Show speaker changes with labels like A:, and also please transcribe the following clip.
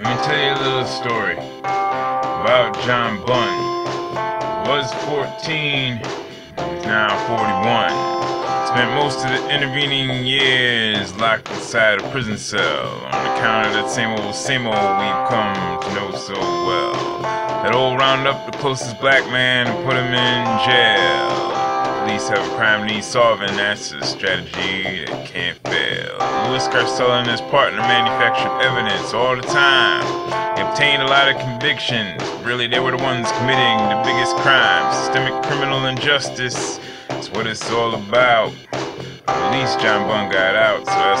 A: Let me tell you a little story about John Bunn. Was 14, he's now 41. Spent most of the intervening years locked inside a prison cell on account of that same old, same old we've come to know so well. That old round up the closest black man and put him in jail. Police have a crime needs solving, that's a strategy that can't fail. Louis Scarcella and his partner manufactured evidence all the time. They obtained a lot of convictions. Really, they were the ones committing the biggest crimes. Systemic criminal injustice is what it's all about. At least John Bunn got out, so